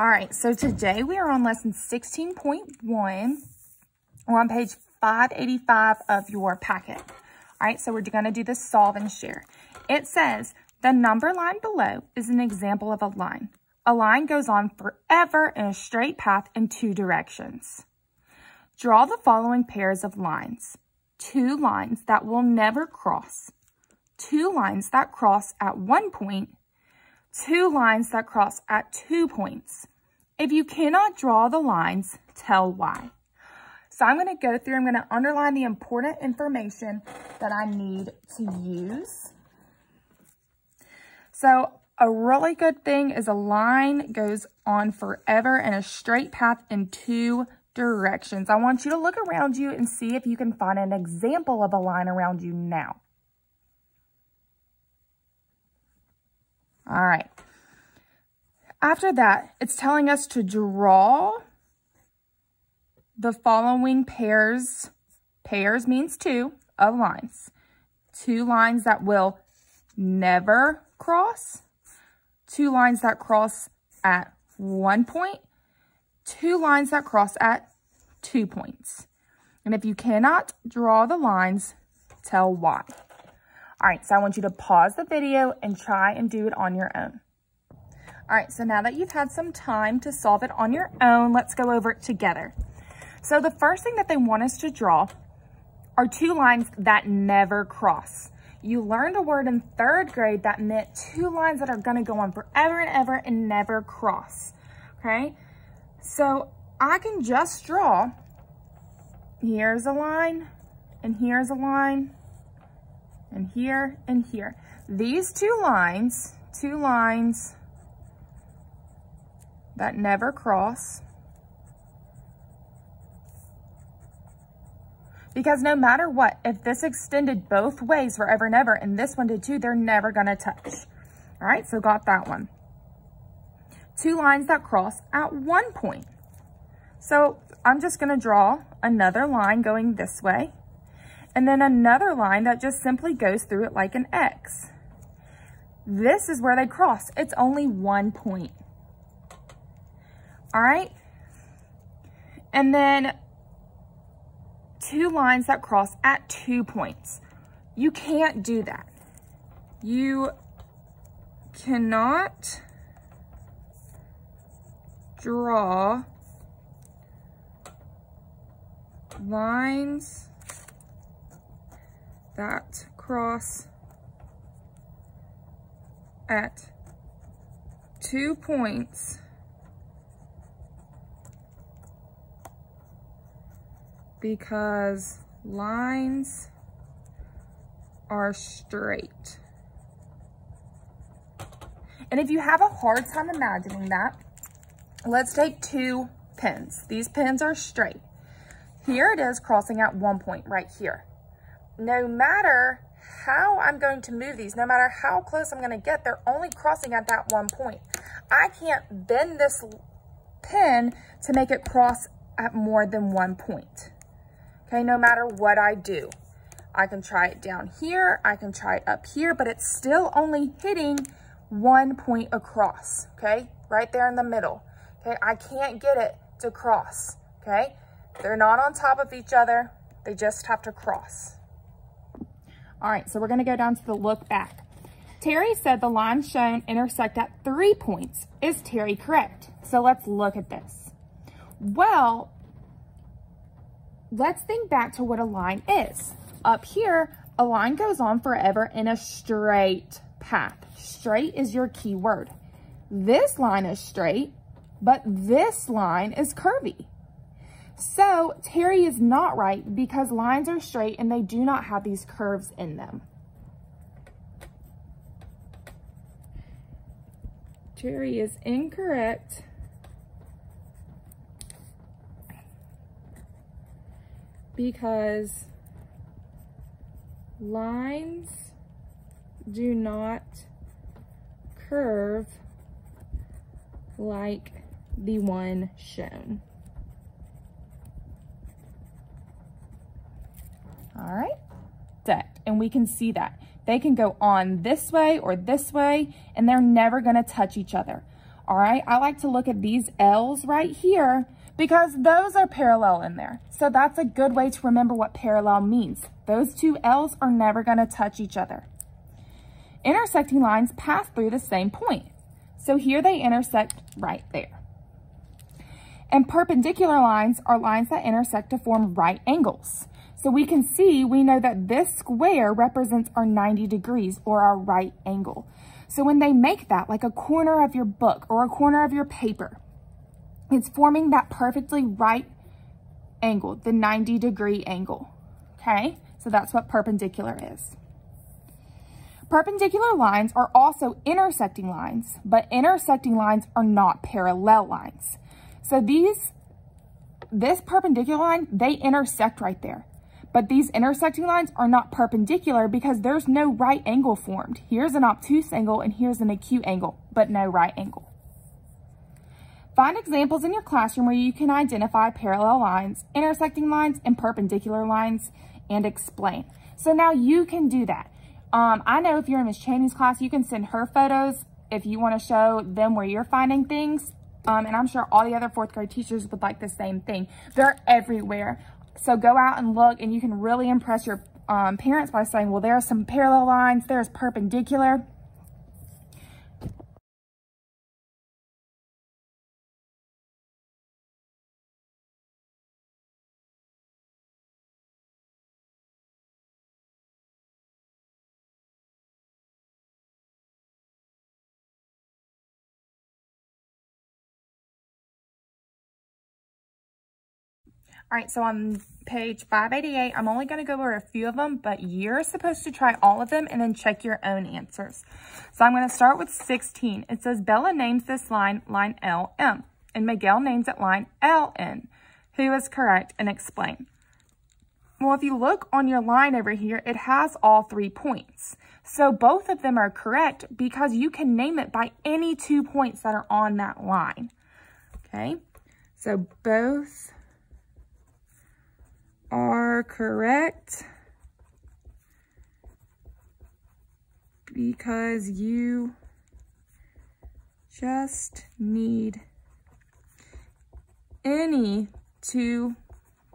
All right, so today we are on lesson 16.1. We're on page 585 of your packet. All right, so we're gonna do the solve and share. It says, the number line below is an example of a line. A line goes on forever in a straight path in two directions. Draw the following pairs of lines. Two lines that will never cross. Two lines that cross at one point. Two lines that cross at two points. If you cannot draw the lines, tell why. So I'm going to go through, I'm going to underline the important information that I need to use. So a really good thing is a line goes on forever in a straight path in two directions. I want you to look around you and see if you can find an example of a line around you now. All right. After that, it's telling us to draw the following pairs. Pairs means two of lines. Two lines that will never cross. Two lines that cross at one point, two lines that cross at two points. And if you cannot draw the lines, tell why. All right, so I want you to pause the video and try and do it on your own. All right, so now that you've had some time to solve it on your own, let's go over it together. So the first thing that they want us to draw are two lines that never cross. You learned a word in third grade that meant two lines that are gonna go on forever and ever and never cross, okay? So I can just draw, here's a line, and here's a line, and here and here. These two lines, two lines that never cross. Because no matter what, if this extended both ways forever and ever, and this one did too, they're never gonna touch. All right, so got that one. Two lines that cross at one point. So I'm just gonna draw another line going this way, and then another line that just simply goes through it like an X. This is where they cross. It's only one point. All right. And then two lines that cross at two points. You can't do that. You cannot draw lines that cross at two points because lines are straight. And if you have a hard time imagining that, let's take two pins. These pins are straight. Here it is crossing at one point right here. No matter how I'm going to move these, no matter how close I'm going to get, they're only crossing at that one point. I can't bend this pin to make it cross at more than one point okay, no matter what I do. I can try it down here, I can try it up here, but it's still only hitting one point across, okay? Right there in the middle, okay? I can't get it to cross, okay? They're not on top of each other, they just have to cross. All right, so we're gonna go down to the look back. Terry said the lines shown intersect at three points. Is Terry correct? So let's look at this. Well, let's think back to what a line is. Up here, a line goes on forever in a straight path. Straight is your key word. This line is straight, but this line is curvy. So Terry is not right because lines are straight and they do not have these curves in them. Terry is incorrect because lines do not curve like the one shown. All right, that, and we can see that. They can go on this way or this way, and they're never gonna touch each other. all right? I like to look at these L's right here because those are parallel in there. So that's a good way to remember what parallel means. Those two L's are never gonna touch each other. Intersecting lines pass through the same point. So here they intersect right there. And perpendicular lines are lines that intersect to form right angles. So we can see, we know that this square represents our 90 degrees or our right angle. So when they make that like a corner of your book or a corner of your paper, it's forming that perfectly right angle, the 90 degree angle, okay? So that's what perpendicular is. Perpendicular lines are also intersecting lines, but intersecting lines are not parallel lines. So these, this perpendicular line, they intersect right there. But these intersecting lines are not perpendicular because there's no right angle formed. Here's an obtuse angle and here's an acute angle, but no right angle. Find examples in your classroom where you can identify parallel lines, intersecting lines, and perpendicular lines and explain. So now you can do that. Um, I know if you're in Miss Cheney's class, you can send her photos if you want to show them where you're finding things. Um, and I'm sure all the other fourth grade teachers would like the same thing. They're everywhere. So go out and look and you can really impress your um, parents by saying, well, there are some parallel lines, there's perpendicular. All right, so on page 588, I'm only going to go over a few of them, but you're supposed to try all of them and then check your own answers. So I'm going to start with 16. It says Bella names this line line LM, and Miguel names it line LN. Who is correct and explain. Well, if you look on your line over here, it has all three points. So both of them are correct because you can name it by any two points that are on that line. Okay, so both are correct because you just need any two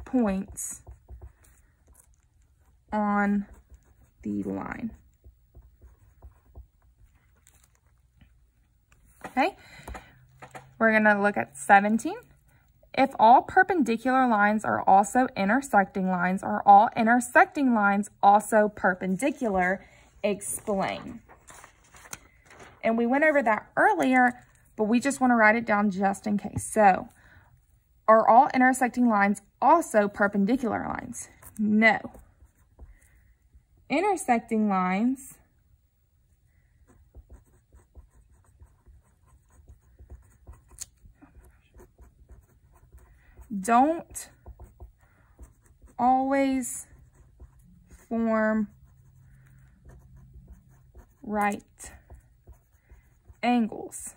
points on the line. Okay, we're to look at 17. If all perpendicular lines are also intersecting lines, are all intersecting lines also perpendicular? Explain. And we went over that earlier, but we just want to write it down just in case. So, are all intersecting lines also perpendicular lines? No. Intersecting lines don't always form right angles.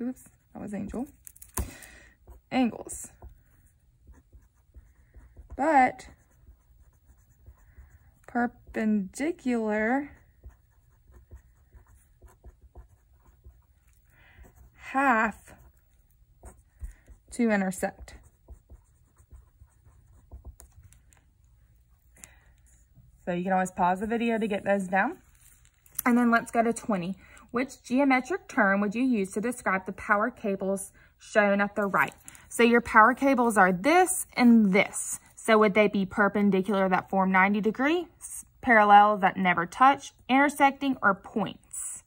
Oops, that was angel. Angles. But perpendicular half to intersect. So you can always pause the video to get those down. And then let's go to 20. Which geometric term would you use to describe the power cables shown at the right? So your power cables are this and this. So would they be perpendicular that form 90 degrees, parallel that never touch, intersecting, or points?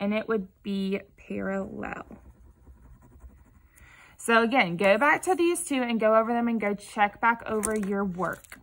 And it would be parallel. So again, go back to these two and go over them and go check back over your work.